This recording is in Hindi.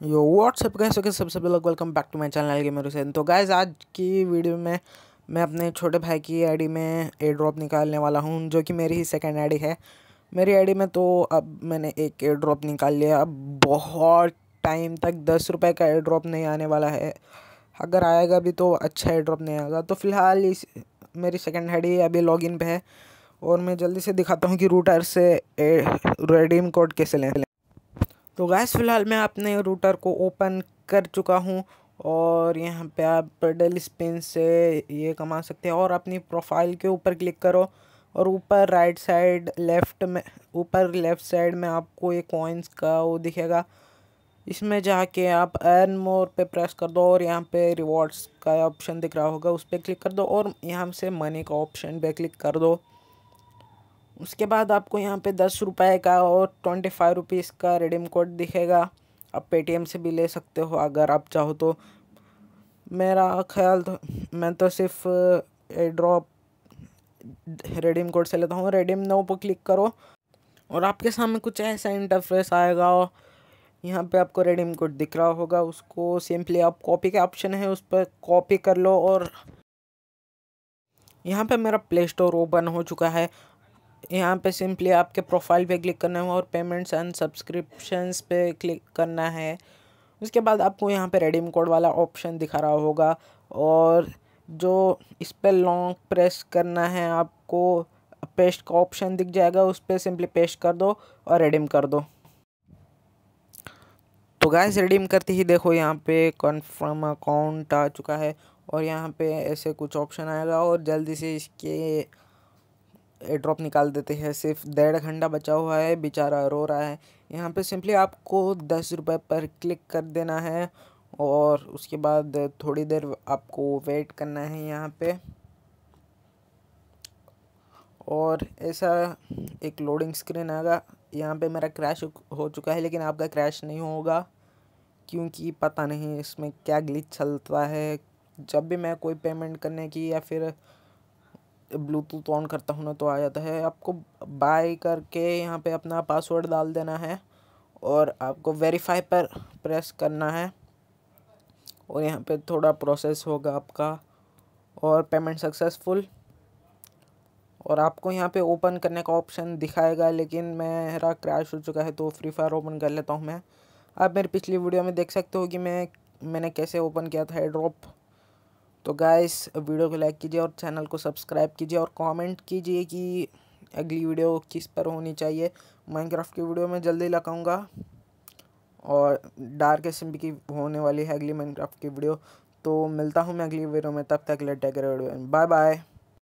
व्हाट्सअप कैसे के सबसे पहले welcome back to my channel gamer Hussain तो गाइज़ आज की वीडियो में मैं अपने छोटे भाई की आईडी में एयर ड्रॉप निकालने वाला हूँ, जो कि मेरी ही सेकेंड आईडी है। मेरी आईडी में तो अब मैंने एक एयर ड्रॉप निकाल लिया। अब बहुत टाइम तक दस रुपये का एयर ड्रॉप नहीं आने वाला है। अगर आएगा भी तो अच्छा एयर ड्रॉप नहीं आएगा। तो फ़िलहाल इस, मेरी सेकेंड आईडी अभी लॉगिन पे है और मैं जल्दी से दिखाता हूँ कि रूटर से रेडीम कोड कैसे लें। तो गैस फ़िलहाल मैं अपने रूटर को ओपन कर चुका हूँ और यहाँ पे आप डेली स्पिन से ये कमा सकते हैं और अपनी प्रोफ़ाइल के ऊपर क्लिक करो और ऊपर राइट साइड लेफ़्ट में, ऊपर लेफ़्ट साइड में आपको ये कॉइन्स का वो दिखेगा। इसमें जाके आप अर्न मोर पे प्रेस कर दो और यहाँ पे रिवॉर्ड्स का ऑप्शन दिख रहा होगा, उस पर क्लिक कर दो और यहाँ से मनी का ऑप्शन पे क्लिक कर दो। उसके बाद आपको यहाँ पे दस रुपए का और ट्वेंटी फाइव रुपीज़ का रिडीम कोड दिखेगा। आप पेटीएम से भी ले सकते हो, अगर आप चाहो तो। मेरा ख्याल तो मैं तो सिर्फ़ ड्रॉप रेडीम कोड से लेता हूँ। रेडीम नो पर क्लिक करो और आपके सामने कुछ ऐसा इंटरफेस आएगा यहाँ पे आपको रेडीम कोड दिख रहा होगा। उसको सिंपली आप कॉपी का ऑप्शन है, उस पर कॉपी कर लो और यहाँ पे मेरा प्ले स्टोर ओपन हो चुका है। यहाँ पे सिंपली आपके प्रोफ़ाइल पे क्लिक करना है और पेमेंट्स एंड सब्सक्रिप्शंस पे क्लिक करना है। उसके बाद आपको यहाँ पे रेडीम कोड वाला ऑप्शन दिखा रहा होगा और जो इस पर लॉन्ग प्रेस करना है, आपको पेस्ट का ऑप्शन दिख जाएगा, उस पर सिंपली पेस्ट कर दो और रेडीम कर दो। तो गैस रिडीम करते ही देखो यहाँ पे कन्फर्म अकाउंट आ चुका है और यहाँ पे ऐसे कुछ ऑप्शन आएगा और जल्दी से इसके ड्रॉप निकाल देते हैं। सिर्फ़ डेढ़ घंटा बचा हुआ है, बेचारा रो रहा है। यहाँ पे सिंपली आपको दस रुपये पर क्लिक कर देना है और उसके बाद थोड़ी देर आपको वेट करना है यहाँ पे। और ऐसा एक लोडिंग स्क्रीन आएगा यहाँ पे मेरा क्रैश हो चुका है, लेकिन आपका क्रैश नहीं होगा, क्योंकि पता नहीं इसमें क्या ग्लिच चलता है। जब भी मैं कोई पेमेंट करने की या फिर ब्लूटूथ ऑन करता हूँ ना तो आ जाता है। आपको बाय करके यहाँ पे अपना पासवर्ड डाल देना है और आपको वेरीफाई पर प्रेस करना है और यहाँ पे थोड़ा प्रोसेस होगा आपका और पेमेंट सक्सेसफुल और आपको यहाँ पे ओपन करने का ऑप्शन दिखाएगा, लेकिन मेरा क्रैश हो चुका है तो फ्री फायर ओपन कर लेता हूँ मैं। आप मेरी पिछली वीडियो में देख सकते हो कि मैं, मैंने कैसे ओपन किया था ड्रॉप तो गाइस वीडियो को लाइक कीजिए और चैनल को सब्सक्राइब कीजिए और कमेंट कीजिए कि अगली वीडियो किस पर होनी चाहिए। माइनक्राफ्ट की वीडियो में जल्दी लगाऊँगा और डार्क एस की होने वाली है अगली माइनक्राफ्ट की वीडियो। तो मिलता हूँ मैं अगली वीडियो में, तब तक लेटे टेक बाय बाय